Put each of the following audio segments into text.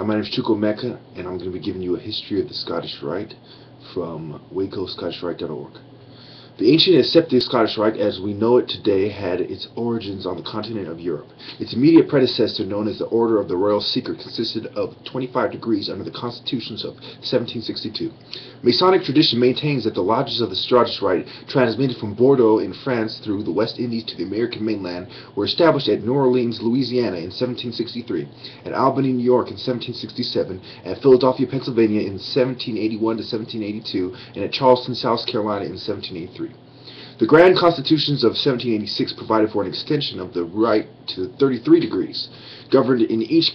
Hi, my name is Chuko Mecca, and I'm going to be giving you a history of the Scottish Rite from WacoScottishRite.org. The ancient and Scottish Rite, as we know it today, had its origins on the continent of Europe. Its immediate predecessor, known as the Order of the Royal Secret, consisted of 25 degrees under the constitutions of 1762. Masonic tradition maintains that the lodges of the Scottish Rite, transmitted from Bordeaux in France through the West Indies to the American mainland, were established at New Orleans, Louisiana in 1763, at Albany, New York in 1767, at Philadelphia, Pennsylvania in 1781 to 1782, and at Charleston, South Carolina in 1783. The Grand Constitutions of 1786 provided for an extension of the Rite to 33 degrees, governed in each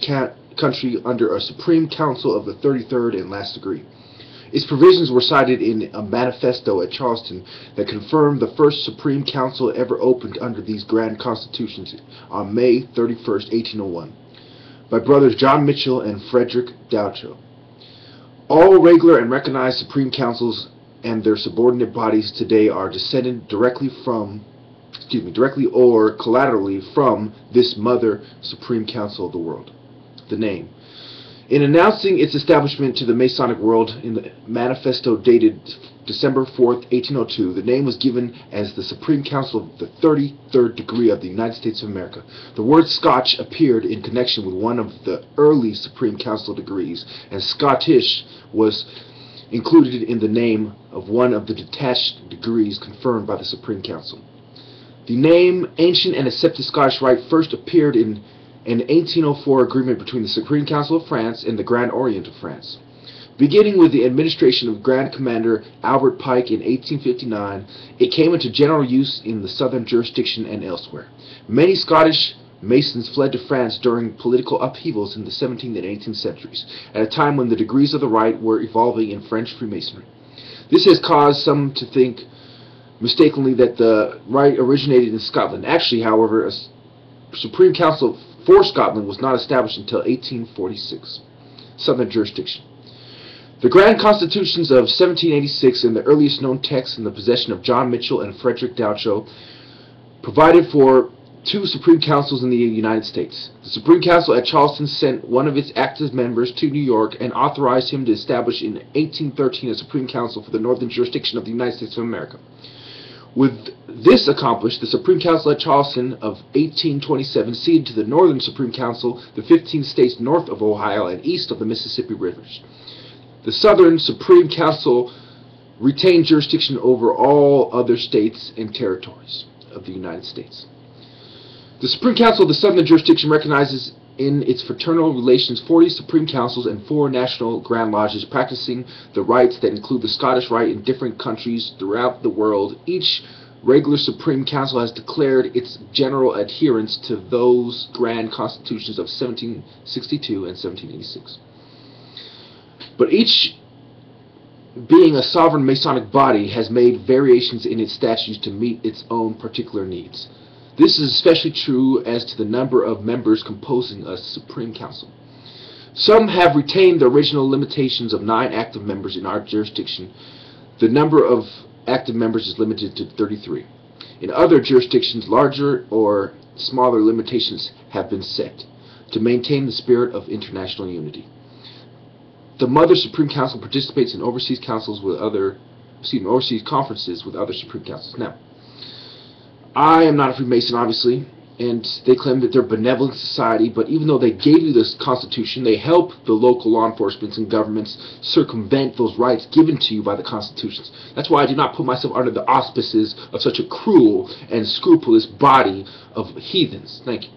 country under a Supreme Council of the 33rd and last degree. Its provisions were cited in a manifesto at Charleston that confirmed the first Supreme Council ever opened under these Grand Constitutions on May 31, 1801, by brothers John Mitchell and Frederick Dalcho. All regular and recognized Supreme Councils and their subordinate bodies today are descended directly from, excuse me, directly or collaterally from this mother Supreme Council of the world. The name. In announcing its establishment to the Masonic world in the manifesto dated December 4, 1802, the name was given as the Supreme Council of the 33rd degree of the United States of America. The word Scotch appeared in connection with one of the early Supreme Council degrees, and Scottish was included in the name of one of the detached degrees confirmed by the Supreme Council. The name Ancient and Accepted Scottish Rite first appeared in an 1804 agreement between the Supreme Council of France and the Grand Orient of France. Beginning with the administration of Grand Commander Albert Pike in 1859, it came into general use in the southern jurisdiction and elsewhere. Many Scottish Masons fled to France during political upheavals in the 17th and 18th centuries, at a time when the degrees of the Rite were evolving in French Freemasonry. This has caused some to think mistakenly that the Rite originated in Scotland. Actually, however, a Supreme Council for Scotland was not established until 1846. Southern jurisdiction. The Grand Constitutions of 1786 and the earliest known texts in the possession of John Mitchell and Frederick Dalcho provided for two Supreme Councils in the United States. The Supreme Council at Charleston sent one of its active members to New York and authorized him to establish in 1813 a Supreme Council for the northern jurisdiction of the United States of America. With this accomplished, the Supreme Council at Charleston of 1827 ceded to the Northern Supreme Council the 15 states north of Ohio and east of the Mississippi rivers. The Southern Supreme Council retained jurisdiction over all other states and territories of the United States. The Supreme Council of the Southern Jurisdiction recognizes in its fraternal relations 40 Supreme Councils and four national Grand Lodges practicing the rites that include the Scottish Rite in different countries throughout the world. Each regular Supreme Council has declared its general adherence to those Grand Constitutions of 1762 and 1786. But each being a sovereign Masonic body has made variations in its statutes to meet its own particular needs. This is especially true as to the number of members composing a Supreme Council. Some have retained the original limitations of nine active members in our jurisdiction. The number of active members is limited to 33. In other jurisdictions, larger or smaller limitations have been set to maintain the spirit of international unity. The Mother Supreme Council participates in overseas councils with other, excuse me, overseas conferences with other Supreme Councils. Now, I am not a Freemason, obviously, and they claim that they're a benevolent society, but even though they gave you this Constitution, they help the local law enforcements and governments circumvent those rights given to you by the Constitutions. That's why I do not put myself under the auspices of such a cruel and scrupulous body of heathens. Thank you.